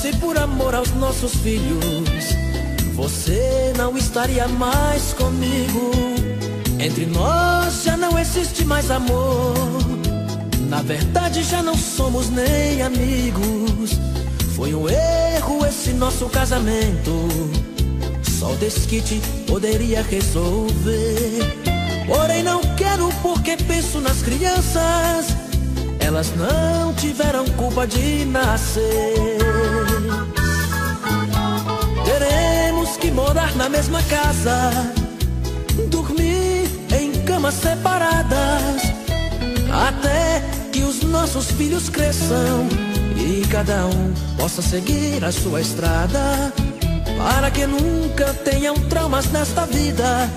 Fosse por amor aos nossos filhos, você não estaria mais comigo. Entre nós já não existe mais amor. Na verdade, já não somos nem amigos. Foi um erro esse nosso casamento. Só o desquite poderia resolver. Porém, não quero porque penso nas crianças. Elas não tiveram culpa de nascer. Teremos que morar na mesma casa, dormir em camas separadas, até que os nossos filhos cresçam e cada um possa seguir a sua estrada, para que nunca tenham traumas nesta vida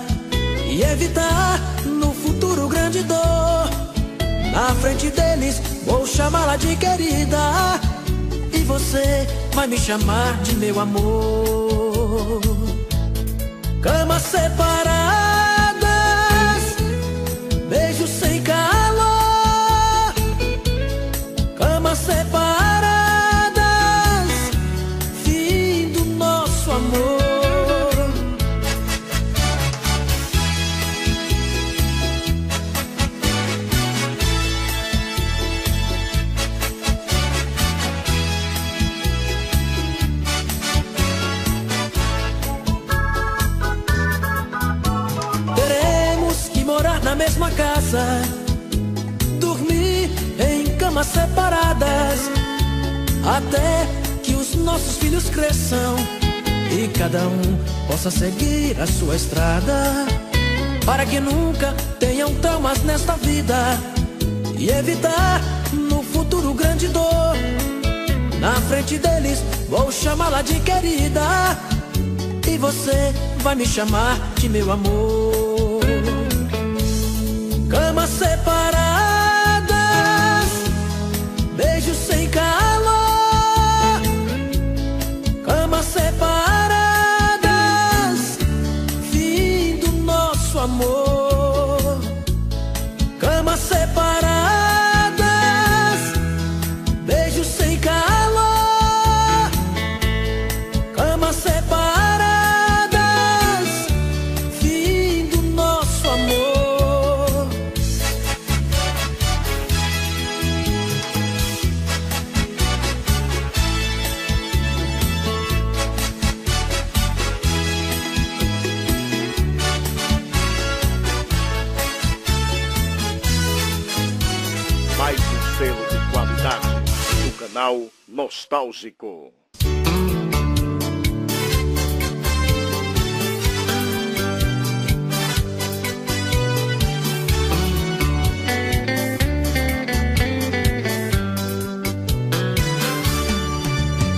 e evitar no futuro grande dor. Na frente deles vou chamá-la de querida você vai me chamar de meu amor. Cama separadas, beijos sem dormir em camas separadas, até que os nossos filhos cresçam e cada um possa seguir a sua estrada, para que nunca tenham traumas nesta vida e evitar no futuro grande dor. Na frente deles vou chamá-la de querida e você vai me chamar de meu amor. Nostálgico.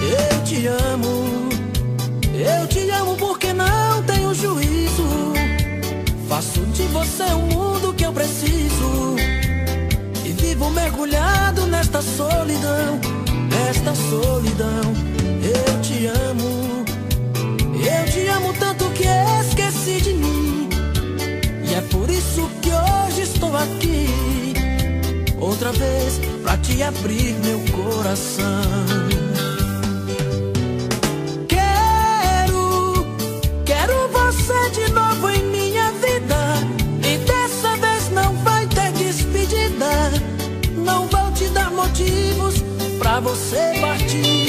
Eu te amo, eu te amo porque não tenho juízo. Faço de você o mundo que eu preciso. E vivo mergulhado nesta solidão, nesta solidão. Eu te amo, eu te amo tanto que esqueci de mim. E é por isso que hoje estou aqui. Outra vez pra te abrir meu coração. Quero, quero você de novo você partir.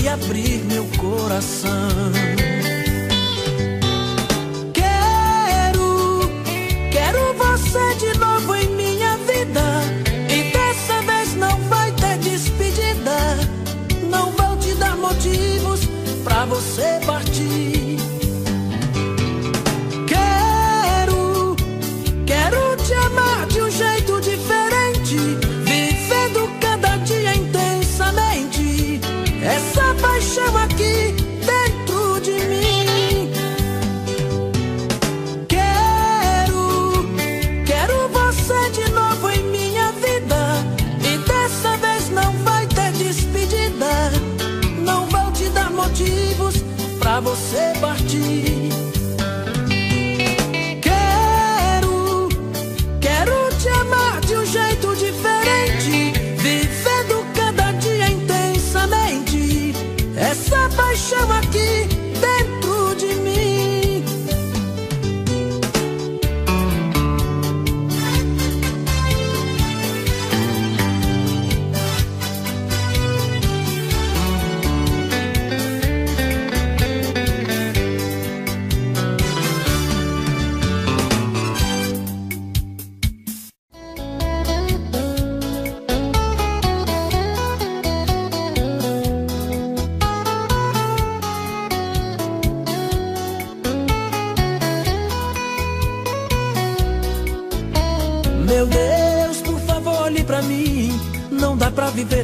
Te abrir meu coração.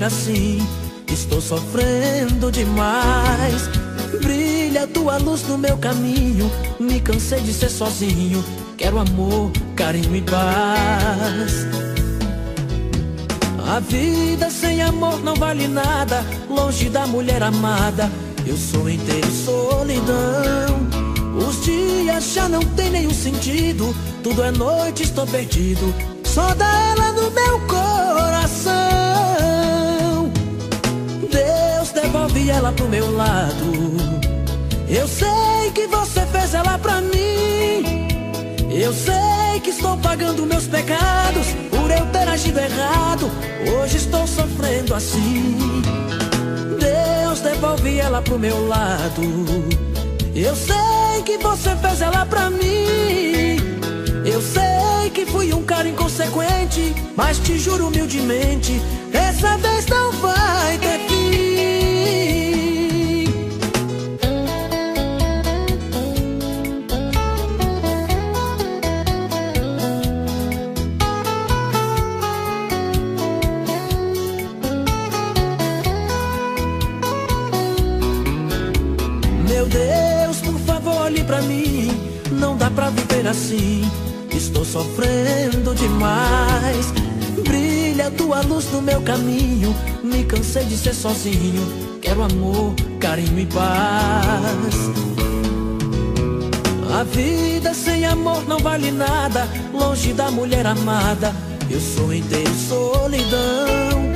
Assim. Estou sofrendo demais. Brilha tua luz no meu caminho. Me cansei de ser sozinho. Quero amor, carinho e paz. A vida sem amor não vale nada. Longe da mulher amada, eu sou inteiro solidão. Os dias já não tem nenhum sentido. Tudo é noite, estou perdido. Só dá ela no meu coração. Ela pro meu lado. Eu sei que você fez ela pra mim. Eu sei que estou pagando meus pecados por eu ter agido errado. Hoje estou sofrendo assim. Deus devolve ela pro meu lado. Eu sei que você fez ela pra mim. Eu sei que fui um cara inconsequente, mas te juro humildemente, dessa vez não vai no meu caminho. Me cansei de ser sozinho. Quero amor, carinho e paz. A vida sem amor não vale nada. Longe da mulher amada, eu sou inteiro solidão.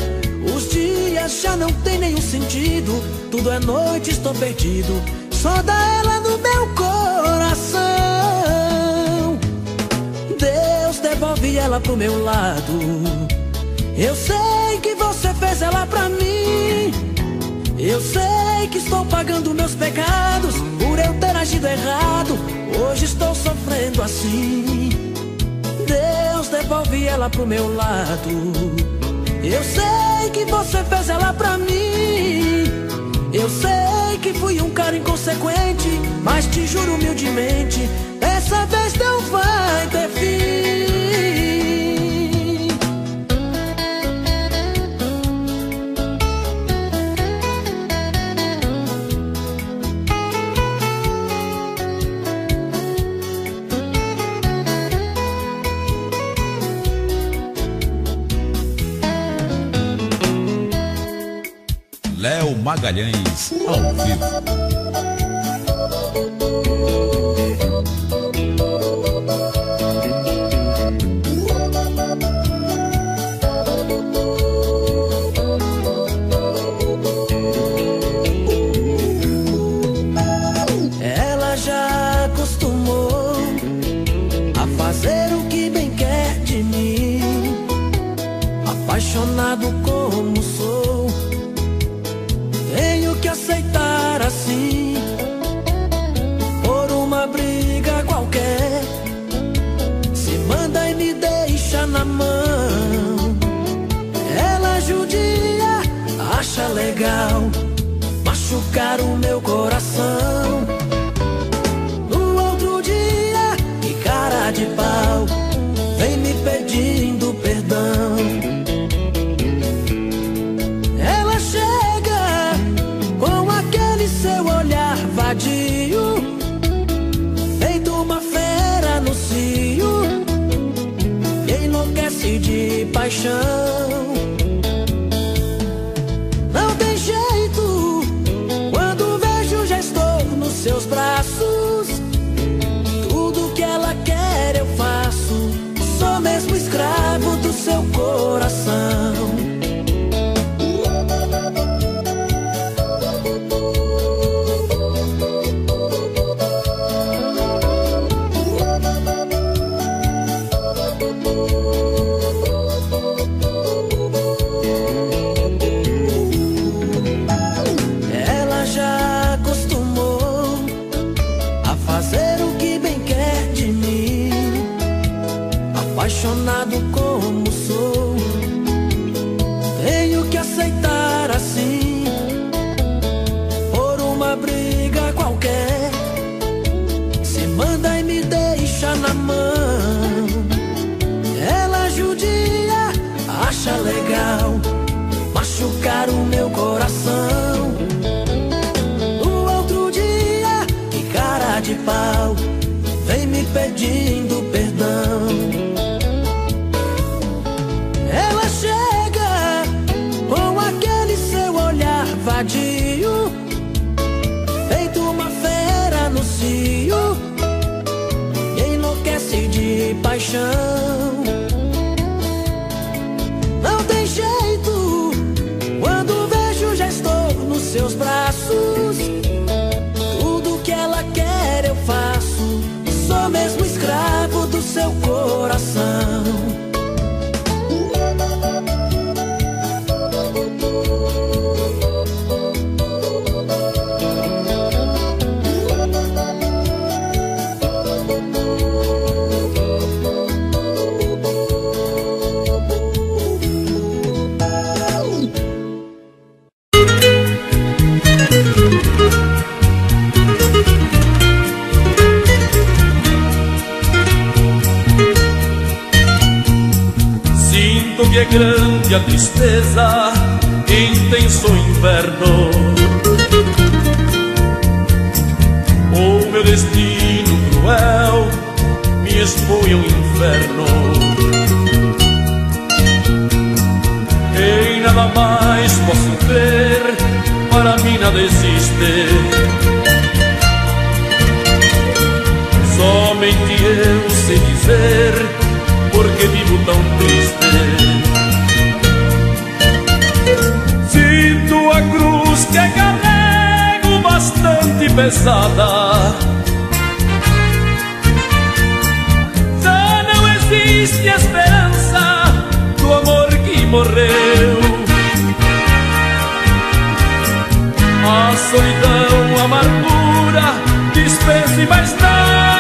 Os dias já não tem nenhum sentido. Tudo é noite, estou perdido. Só dá ela no meu coração. Deus devolve ela pro meu lado. Eu sei que você fez ela pra mim. Eu sei que estou pagando meus pecados por eu ter agido errado. Hoje estou sofrendo assim. Deus devolve ela pro meu lado. Eu sei que você fez ela pra mim. Eu sei que fui um cara inconsequente, mas te juro humildemente, dessa vez não vai ter fim. Magalhães, ao vivo. saudade. Grande a tristeza, intenso inverno. O meu destino cruel me expõe ao inferno. Em nada mais posso ver, para mim nada existe. Somente eu sei dizer porque vivo tão triste. A cruz que carrego bastante pesada. Já não existe esperança do amor que morreu. A solidão, a amargura, dispense mais nada.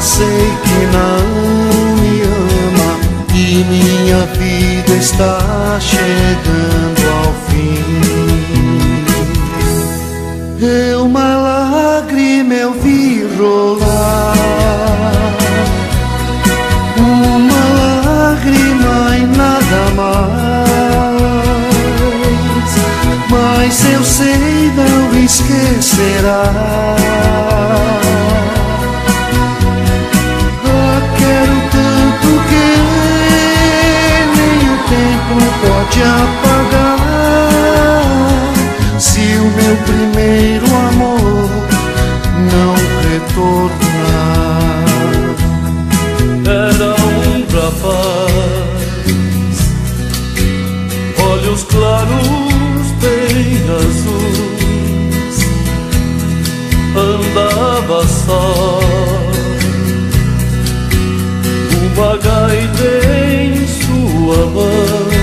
Sei que não me ama E minha vida está chegando ao fim. Eu uma lágrima eu vi rolar. Uma lágrima e nada mais. Mas eu sei não esquecerá pode apagar. Se o meu primeiro amor não retornar. Era um rapaz, olhos claros, bem azuis, andava só, uma gaita em sua mão.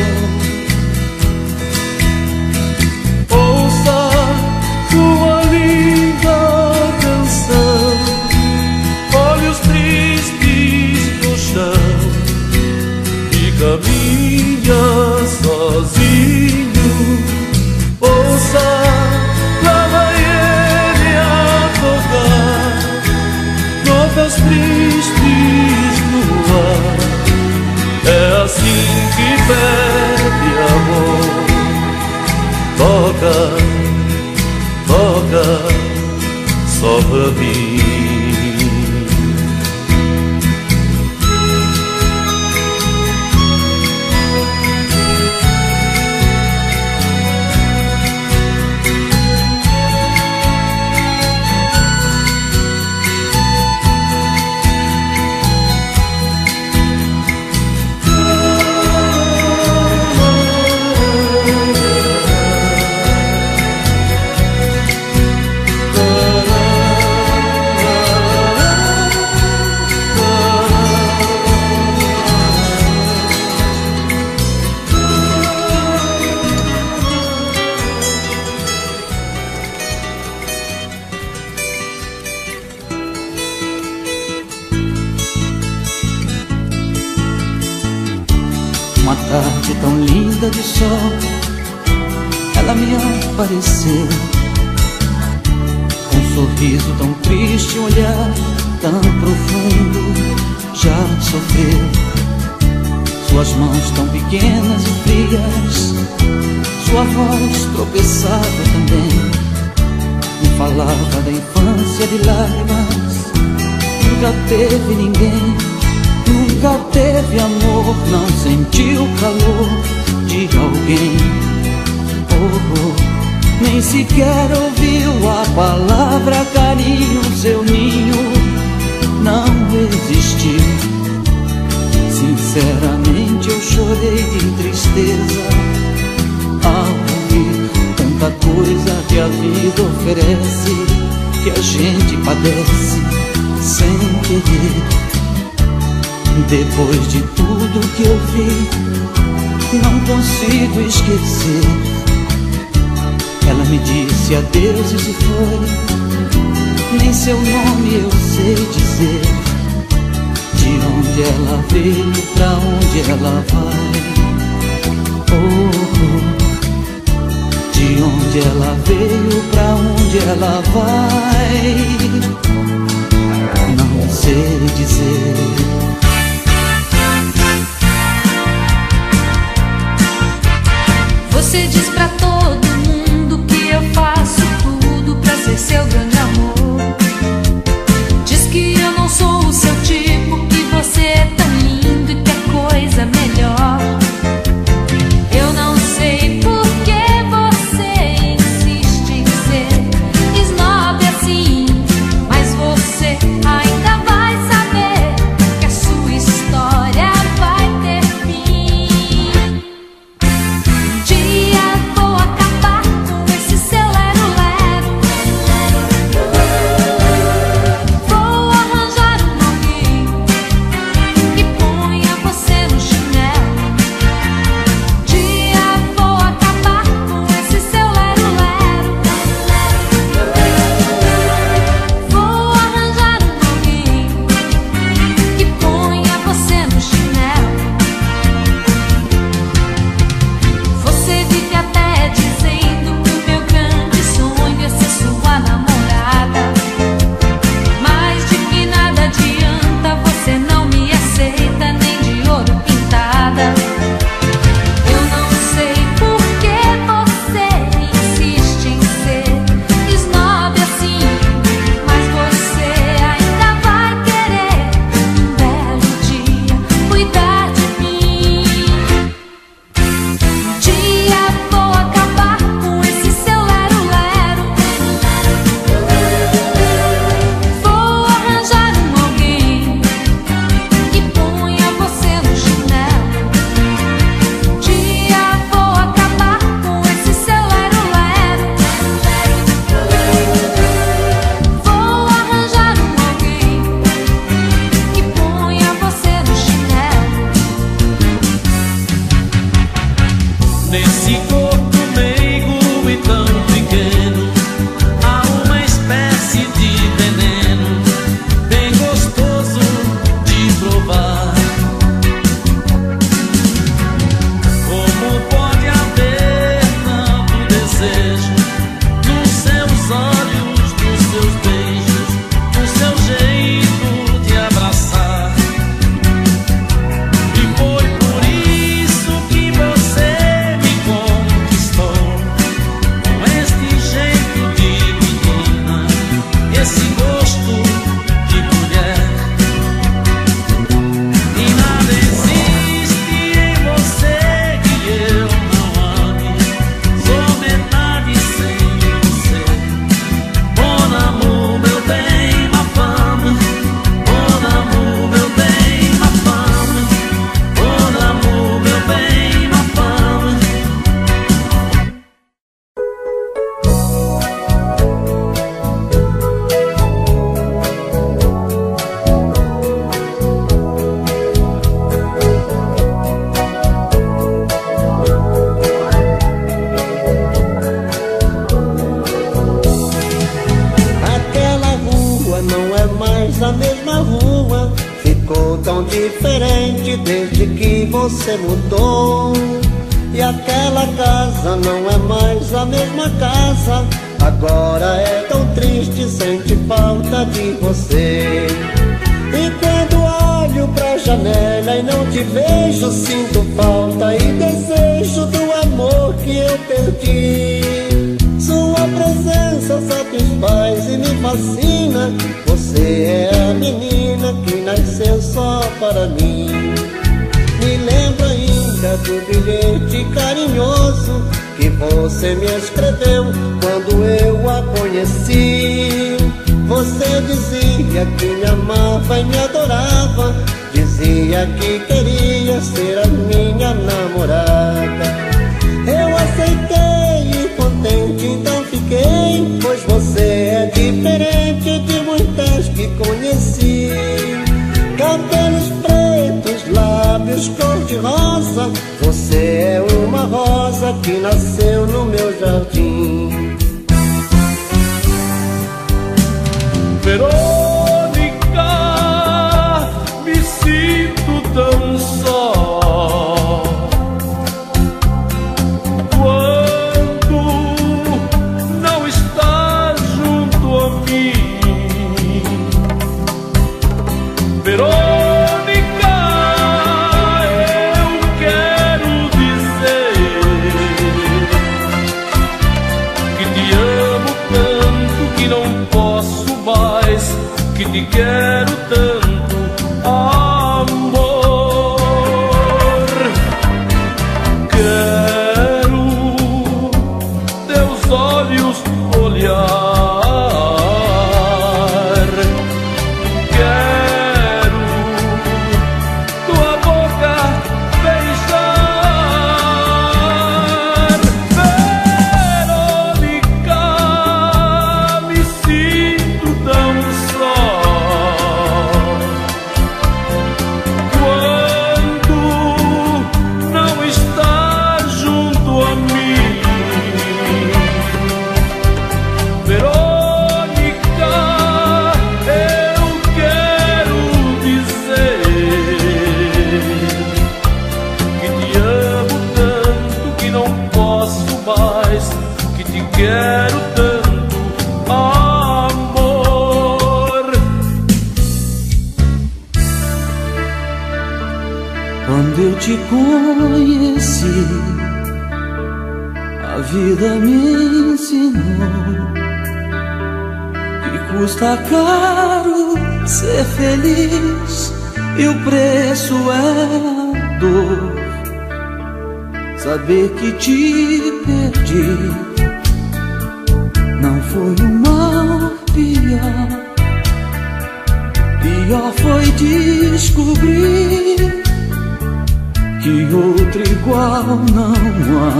America. Apareceu Com um sorriso tão triste, um olhar tão profundo. Já sofreu. Suas mãos tão pequenas e frias. Sua voz tropeçava também. Me falava da infância de lágrimas. Nunca teve ninguém teve amor Não sentiu o calor de alguém oh, oh nem sequer ouviu a palavra carinho, seu ninho não existiu. Sinceramente eu chorei de tristeza ao ouvir tanta coisa que a vida oferece, que a gente padece sem querer. Depois de tudo que eu vi, não consigo esquecer. Ela me disse adeus e se foi Nem seu nome eu sei dizer. De onde ela veio, pra onde ela vai? Oh, oh. De onde ela veio, pra onde ela vai? Não sei dizer Você diz pra todo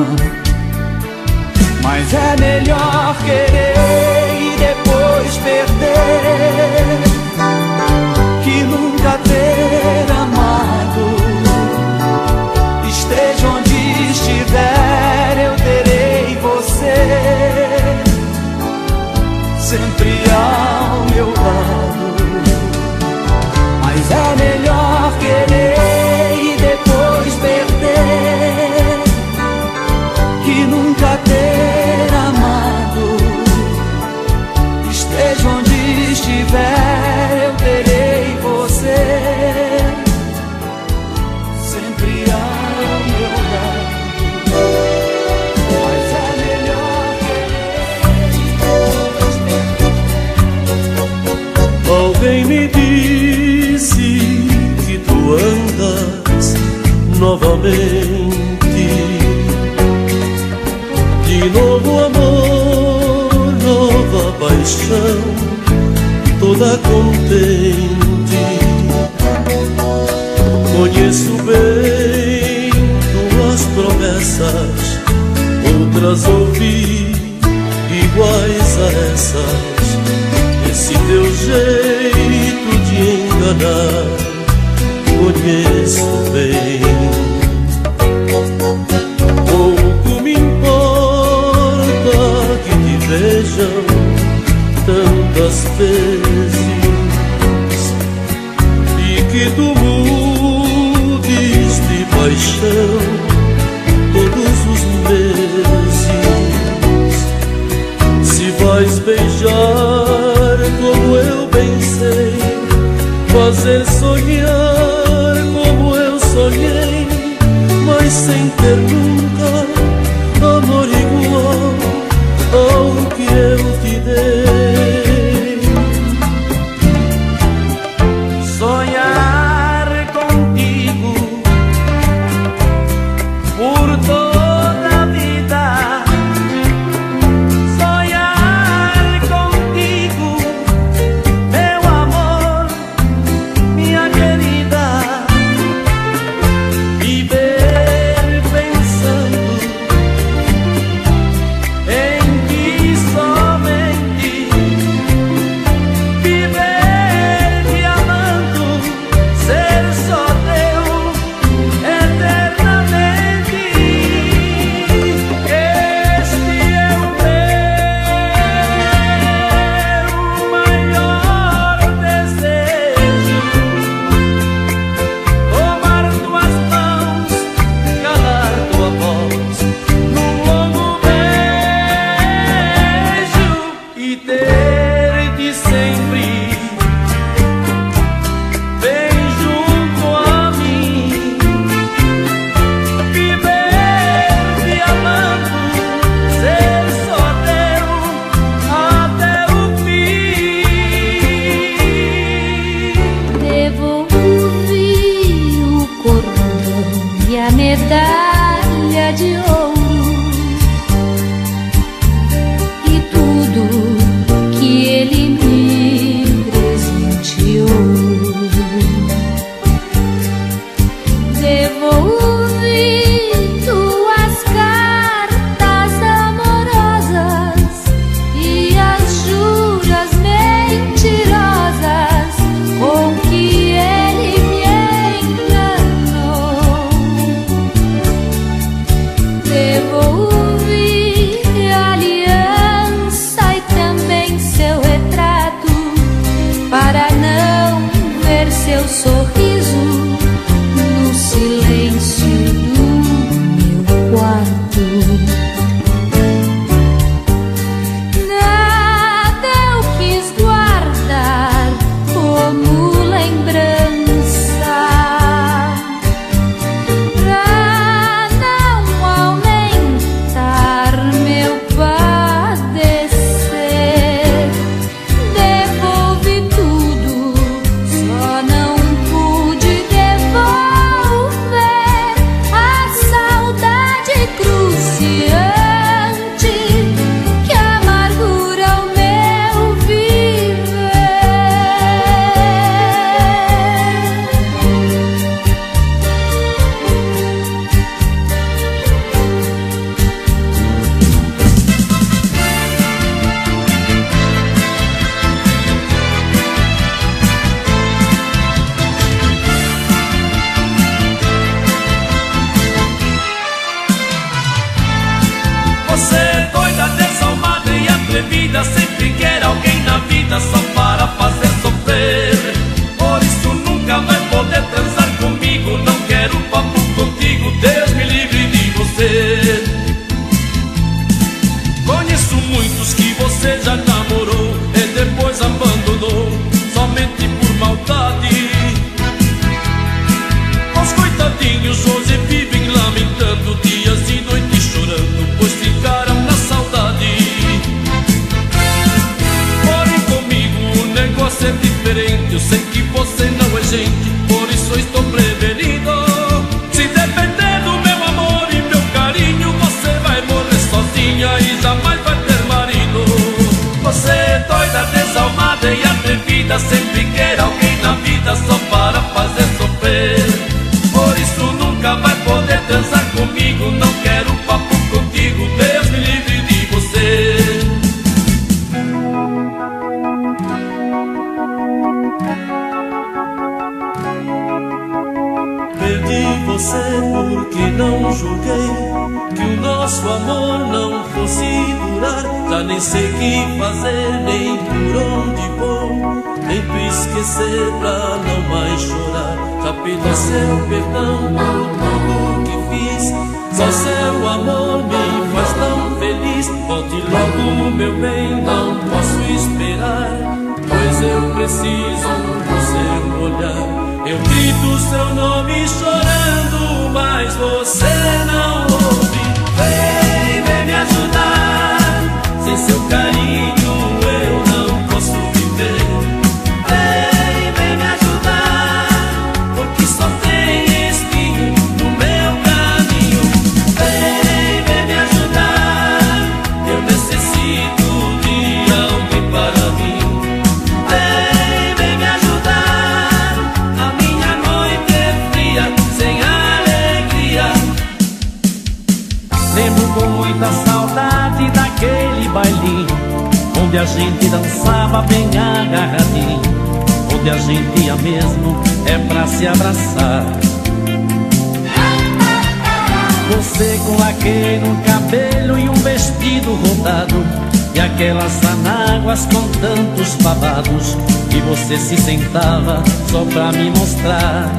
mơ nada conheço bem. Pouco me importa que te vejam tantas vezes e que tu mudes de paixão. Nem sei que fazer nem por onde vou. Tento esquecer pra não mais chorar. Já pedi seu perdão por tudo que fiz. Só seu amor me faz tão feliz. Volte logo, meu bem, não posso esperar. Pois eu preciso do seu olhar. Eu grito seu nome chorando, mas você não gente dançava bem agarradinho Onde a gente ia mesmo é pra se abraçar Você com laque no cabelo e um vestido rodado E aquelas sanáguas com tantos babados E você se sentava só pra me mostrar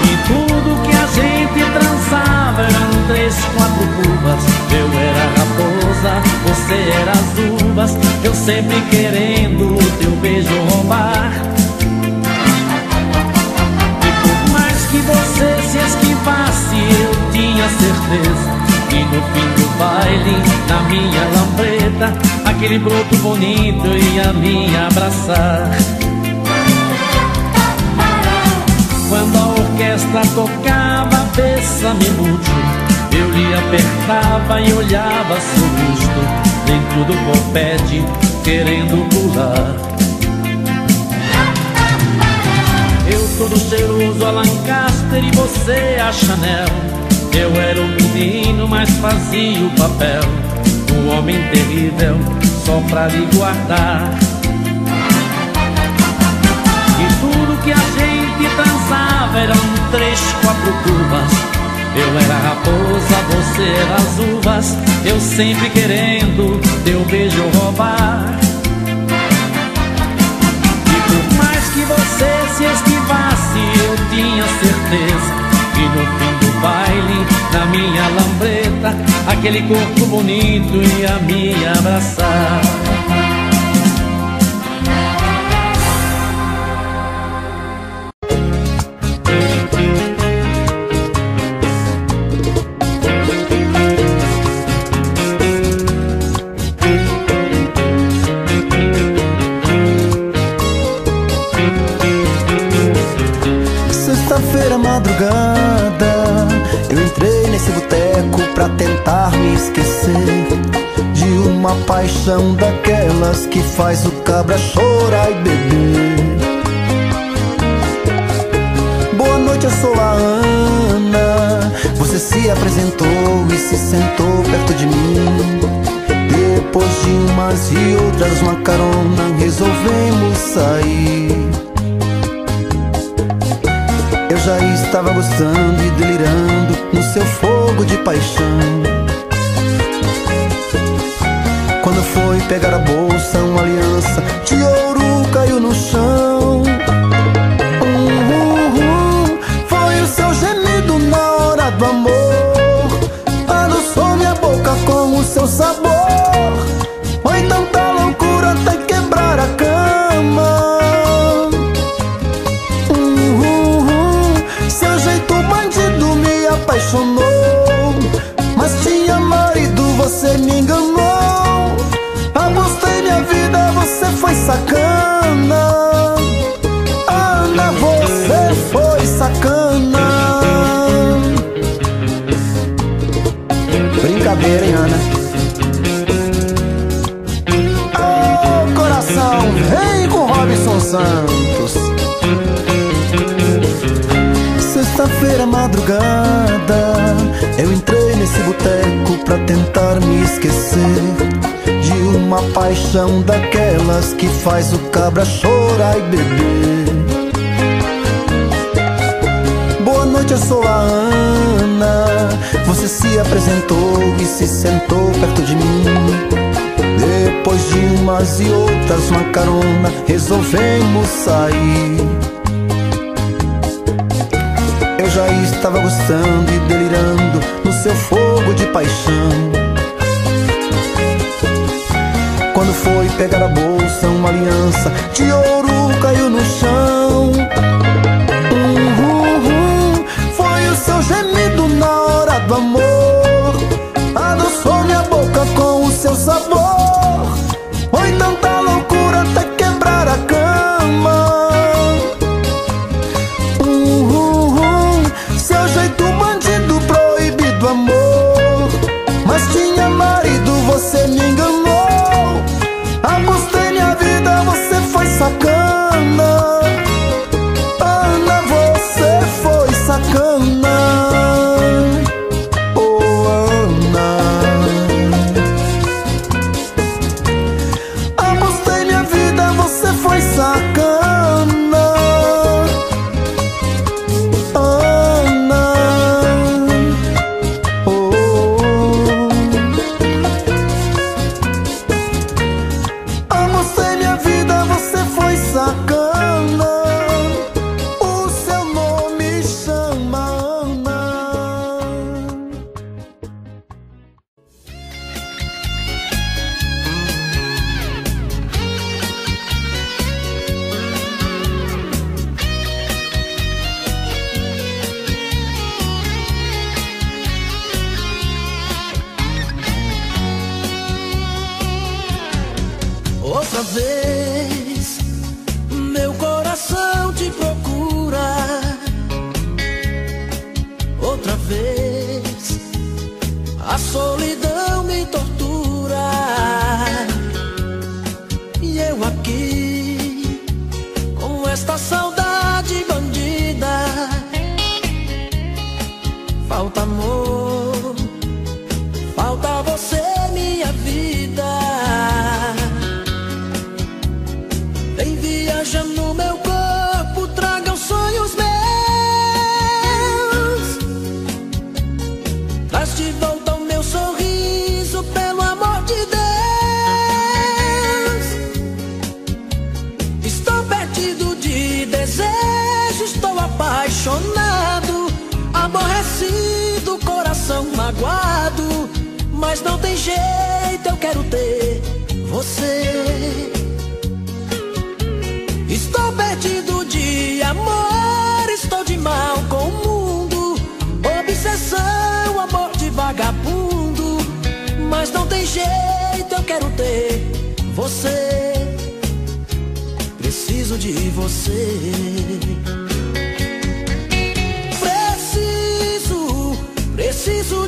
e tudo que a gente transava eram três, quatro curvas. Eu era raposa, era as uvas. Eu sempre querendo o teu beijo roubar. E por mais que você se esquivasse, eu tinha certeza. que no fim do baile, na minha lambreta, aquele broto bonito ia me abraçar. Quando a orquestra tocava Bessa-me muito Eu lhe apertava e olhava seu busto Dentro do confete, querendo pular. Eu todo cheiroso a Lancaster e você a Chanel. Eu era o menino, mas fazia o papel. Um homem terrível, só pra lhe guardar. E tudo que a gente dançava eram três, quatro curvas. Eu era raposa, você era as uvas. Eu sempre querendo teu beijo roubar. E por mais que você se esquivasse, eu tinha certeza que no fim do baile, na minha lambreta, aquele corpo bonito ia me abraçar. Paixão daquelas que faz o cabra chorar e beber. Boa noite, eu sou a Ana. Você se apresentou e se sentou perto de mim. Depois de umas e outras, uma carona, resolvemos sair. Eu já estava gostando e delirando no seu fogo de paixão. Foi pegar a bolsa, uma aliança de ouro caiu no chão. Hum, hum, hum, foi o seu gemido na hora do amor. Adoçou minha boca com o seu sabor. boteco pra tentar me esquecer De uma paixão daquelas que faz o cabra chorar e beber. Boa noite, eu sou a Ana. Você se apresentou e se sentou perto de mim. Depois de umas e outras, uma carona Resolvemos sair. Eu já estava gostando e delirando seu fogo de paixão. Quando foi pegar a bolsa, uma aliança de ouro caiu no chão. Hum, hum, hum, foi o seu gemido na hora do amor.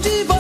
de você.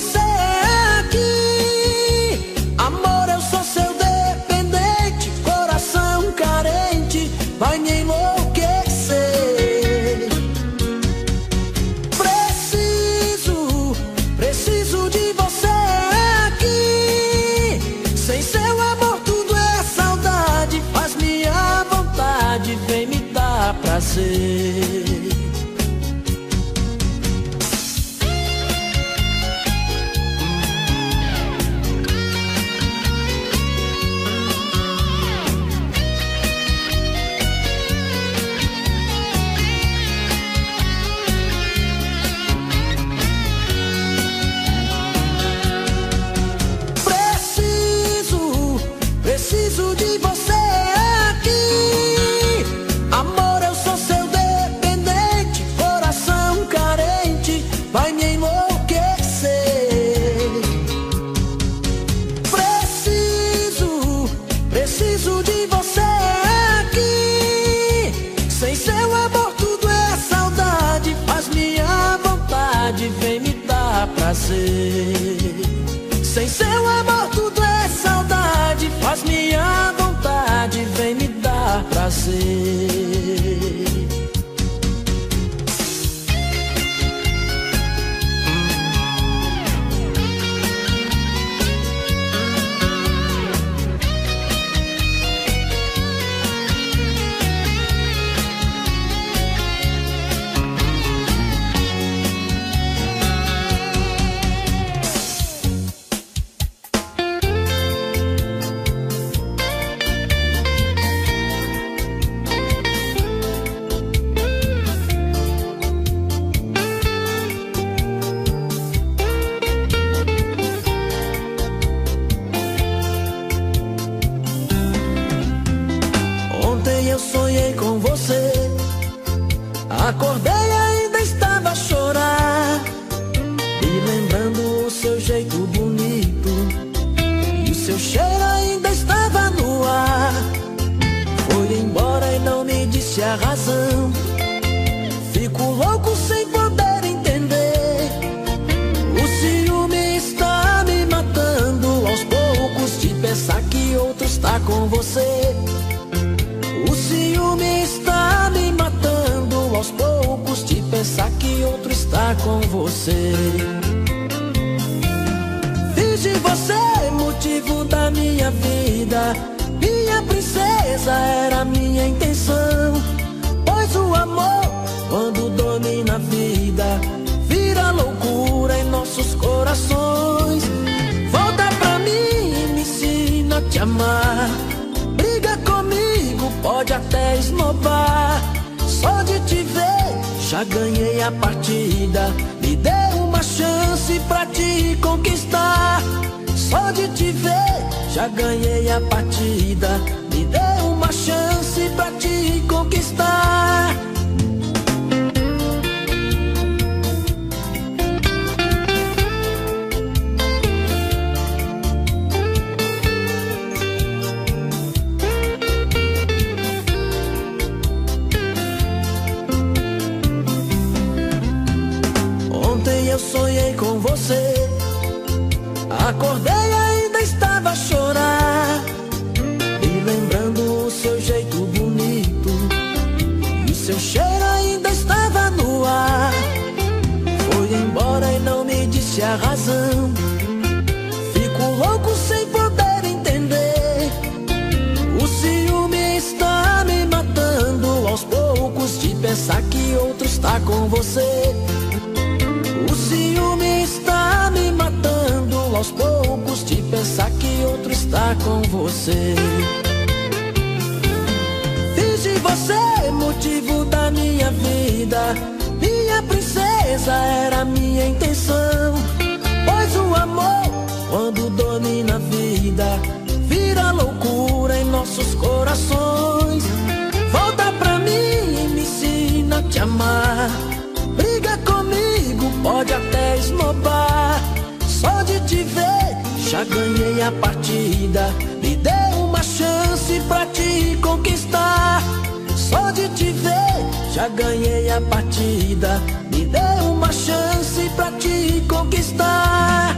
Com você. Fiz de você motivo da minha vida. Minha princesa era minha intenção. Pois o amor, quando domina a vida, vira loucura em nossos corações. Volta pra mim me ensina a te amar. Briga comigo, pode até esnobar. Já ganhei a partida. Me dê uma chance pra te conquistar. Só de te ver, já ganhei a partida. Me dê uma chance pra te conquistar. Acordei ainda estava a chorar. E lembrando o seu jeito bonito. E seu cheiro ainda estava no ar. Foi embora e não me disse a razão. Fico louco sem poder entender. O ciúme está me matando aos poucos de pensar que outro está com você. Aos poucos de pensar que outro está com você. Fiz de você motivo da minha vida. Minha princesa era minha intenção. Pois o amor, quando domina a vida, vira loucura em nossos corações. Volta pra mim e me ensina a te amar. Briga comigo, pode até esnobar. Só de te ver, já ganhei a partida. Me dê uma chance pra te conquistar. Só de te ver, já ganhei a partida. Me dê uma chance pra te conquistar.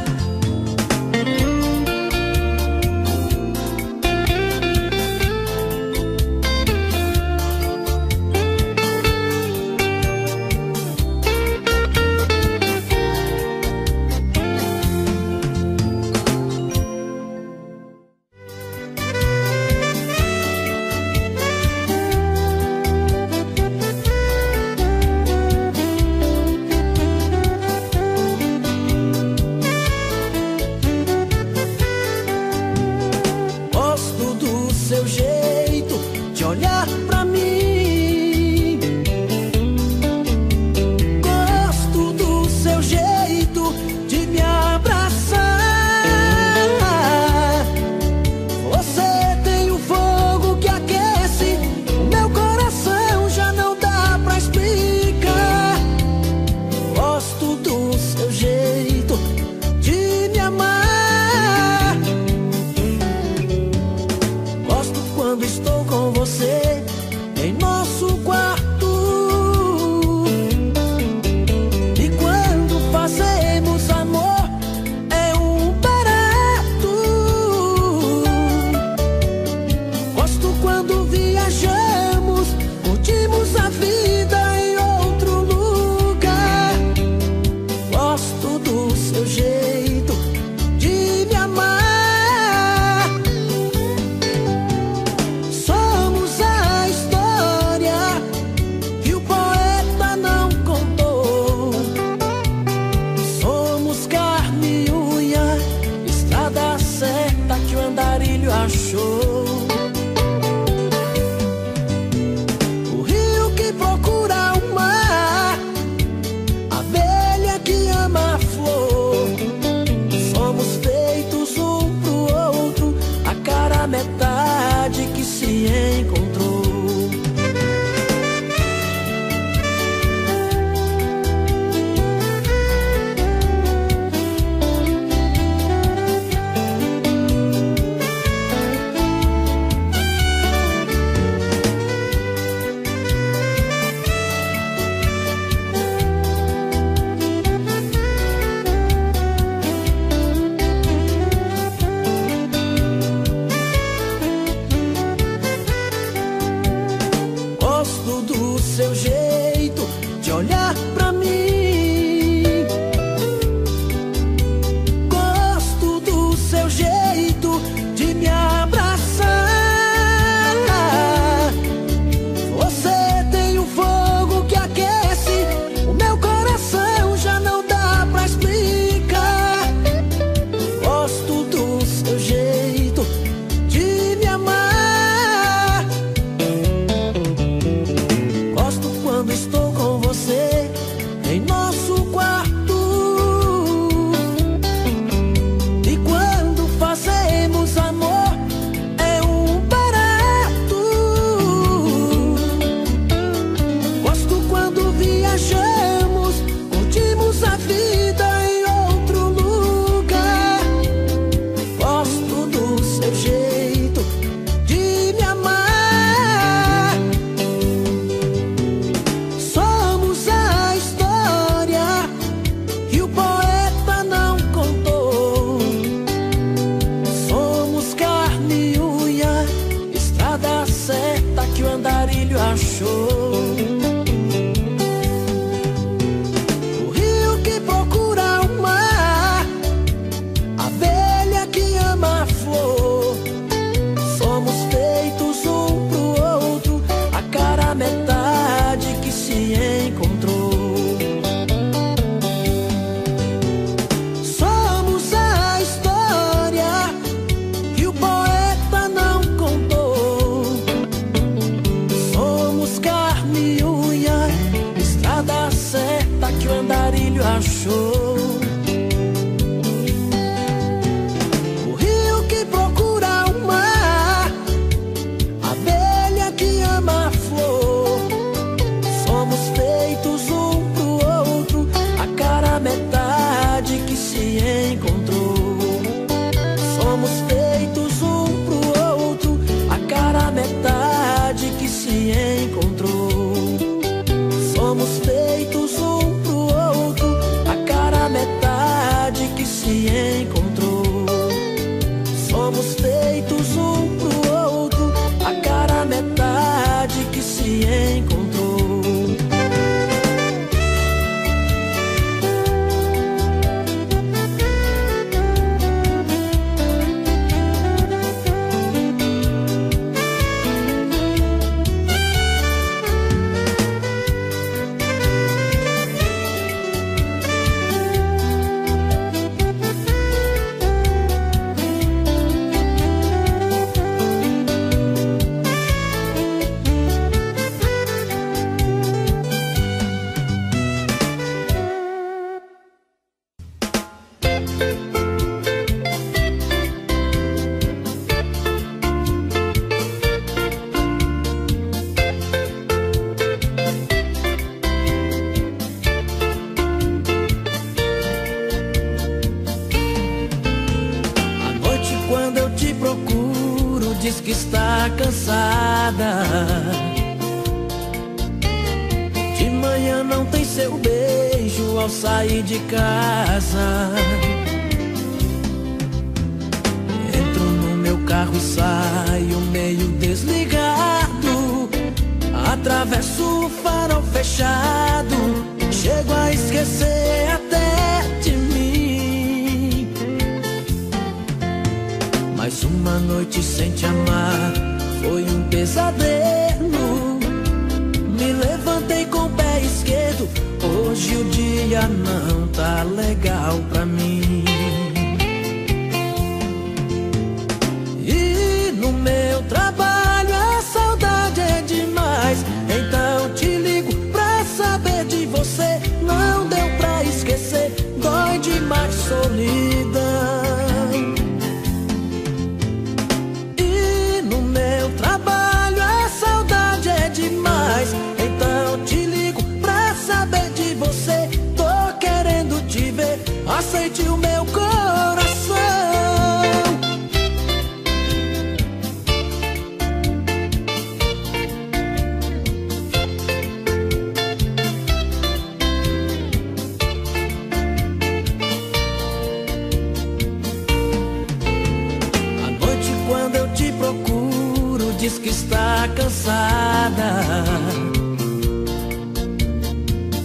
diz que está cansada.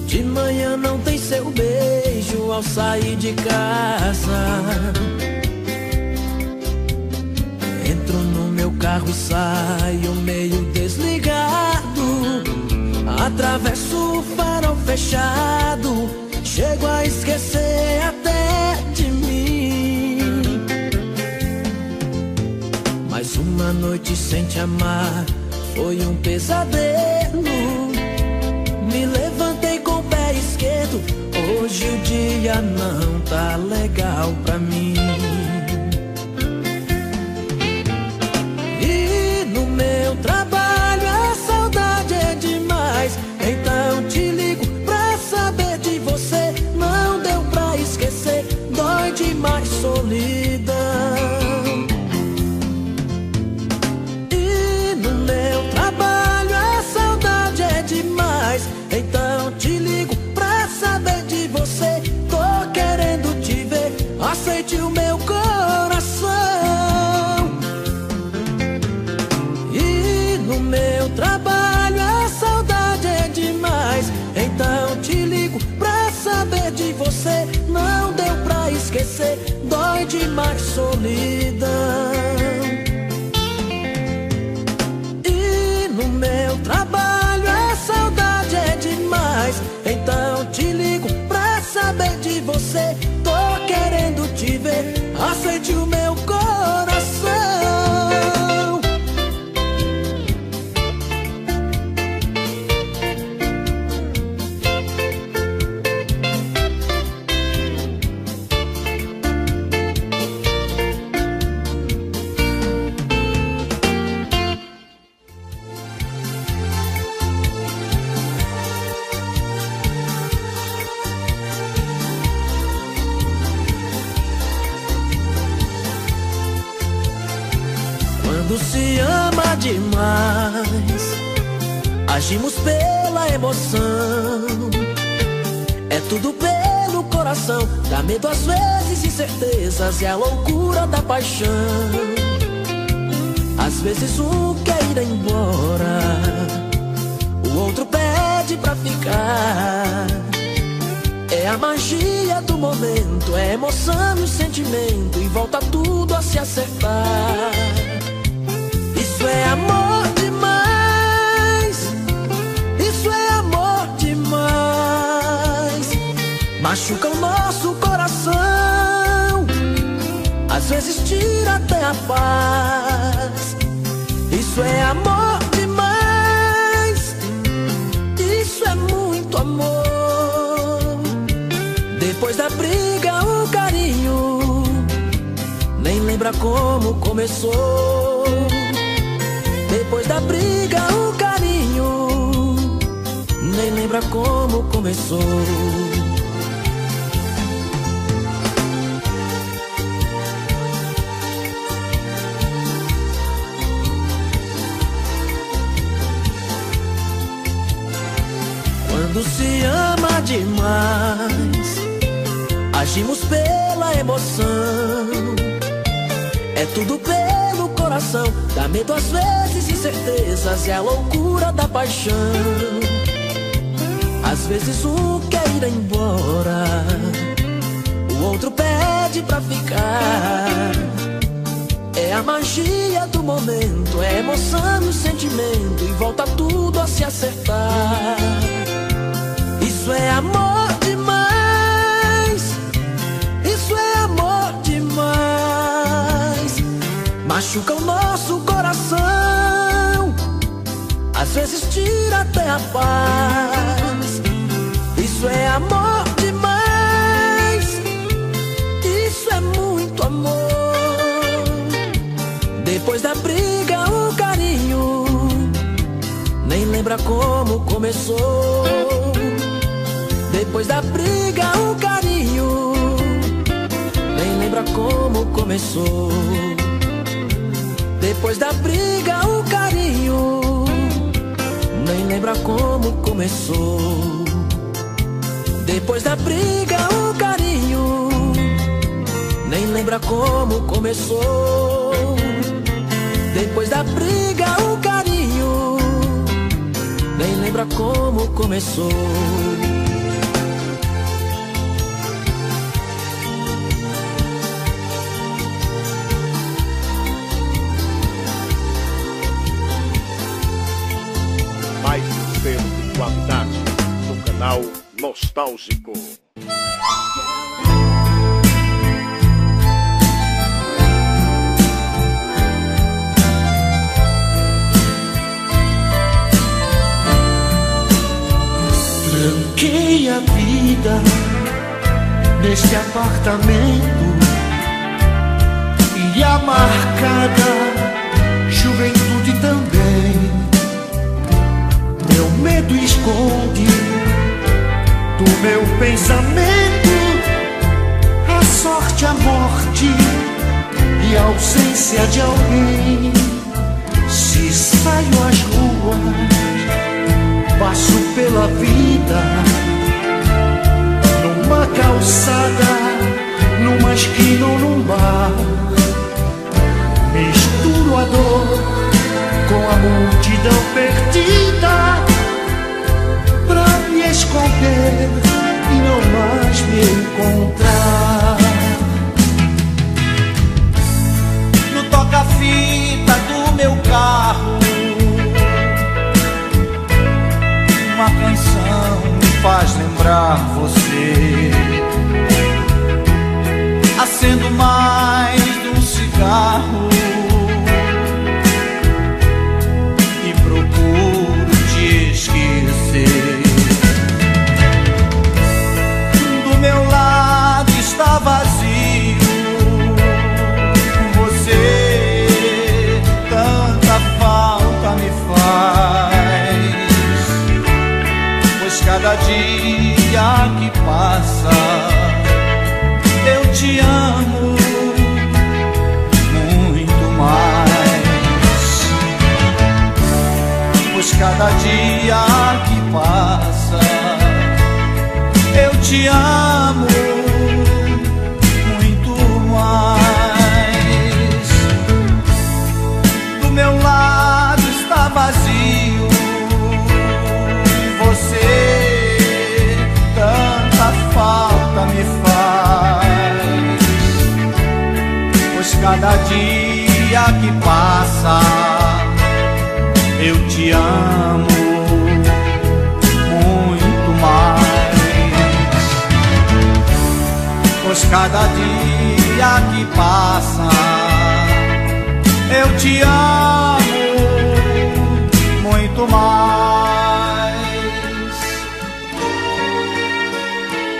De manhã não tem seu beijo ao sair de casa. Entro no meu carro e saio meio desligado. Atravesso o farol fechado. Chego a esquecer até. Uma noite sem te amar foi um pesadelo. Me levantei com o pé esquerdo. Hoje o dia não tá legal pra mim. aceite o meu agimos pela emoção. É tudo pelo coração, dá medo às vezes, incertezas e a loucura da paixão. Às vezes um quer ir embora, o outro pede pra ficar. É a magia do momento, é emoção e o sentimento, e volta tudo a se acertar. Isso é amor Machuca o nosso coração. Às vezes tira até a paz. Isso é amor demais. Isso é muito amor. Depois da briga, o carinho. Nem lembra como começou. Depois da briga, o carinho Nem lembra como começou Se ama demais. Agimos pela emoção. É tudo pelo coração. Dá medo às vezes, incertezas E a loucura da paixão. Às vezes um quer ir embora O outro pede pra ficar. É a magia do momento É emoção e sentimento E volta tudo a se acertar Isso é amor demais. Isso é amor demais. Machuca o nosso coração. Às vezes tira até a paz. Isso é amor demais. Isso é muito amor. Depois da briga o carinho Nem lembra como começou Depois da briga o carinho Nem lembra como começou. Depois da briga, o carinho Nem lembra como começou. Depois da briga, o carinho Nem lembra como começou. Depois da briga, o carinho Nem lembra como começou encontrar. no toca-fita do meu carro. Uma canção me faz lembrar você. Acendo mais cada dia que passa. Eu te amo muito mais. Do meu lado está vazio. E você tanta falta me faz. Pois cada dia que passa eu te amo muito mais. Pois cada dia que passa, eu te amo muito mais.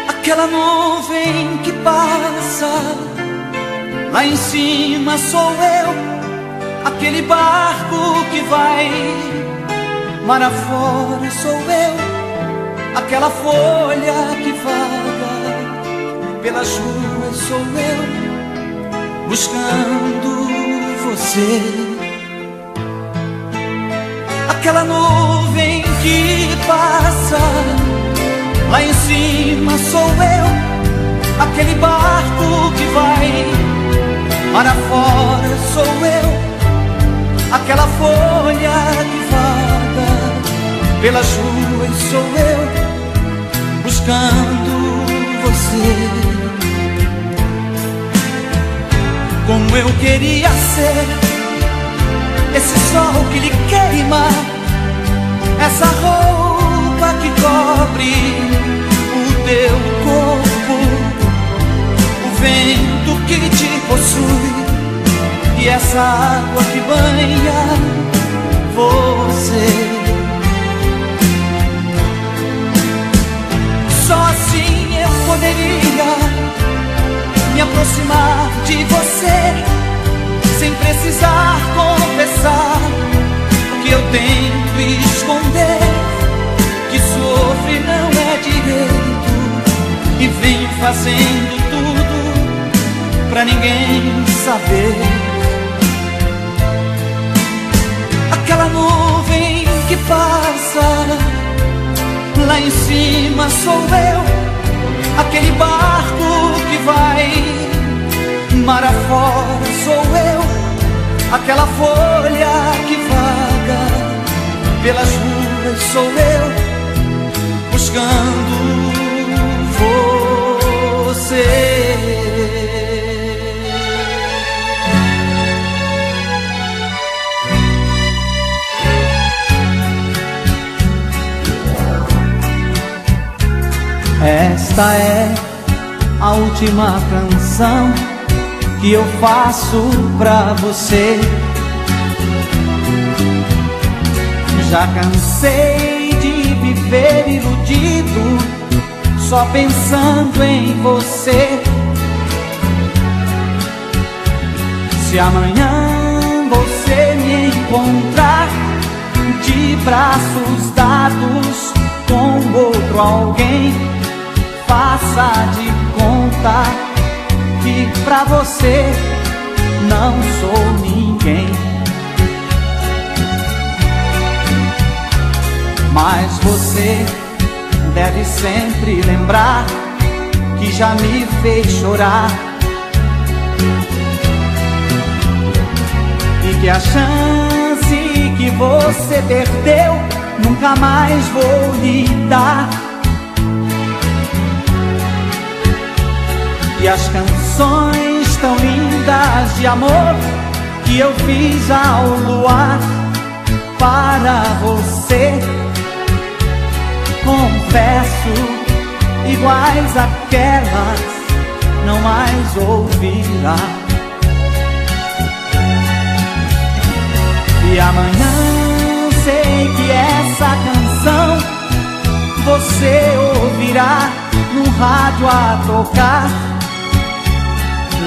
Aquela nuvem que passa, lá em cima sou eu Aquele barco que vai mar afora sou eu, aquela folha que vaga pelas ruas sou eu, buscando você. Aquela nuvem que passa lá em cima sou eu, aquele barco que vai mar afora sou eu Aquela folha que vaga pelas ruas sou eu, buscando você. Como eu queria ser esse sol que lhe queima, essa roupa que cobre o teu corpo, o vento que te possui e essa água que banha você. Só assim eu poderia me aproximar de você, sem precisar confessar o que eu tento esconder. Que sofre não é direito e vem fazendo tudo pra ninguém saber. Aquela nuvem que passa. Lá em cima sou eu, aquele barco que vai mar afora sou eu, aquela folha que vaga pelas ruas sou eu, buscando você. Esta é a última canção que eu faço pra você. Já cansei de viver iludido, só pensando em você. Se amanhã você me encontrar de braços dados com outro alguém faça de conta que pra você não sou ninguém. Mas você deve sempre lembrar que já me fez chorar. E que a chance que você perdeu nunca mais vou lhe dar. E as canções tão lindas de amor que eu fiz ao luar para você. Confesso, iguais aquelas não mais ouvirá. E amanhã sei que essa canção você ouvirá no rádio a tocar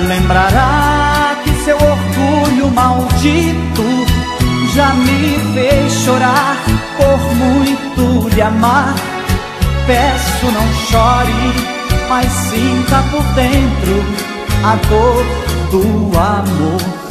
Lembrará que seu orgulho maldito já me fez chorar por muito lhe amar. Peço não chore, mas sinta por dentro a dor do amor.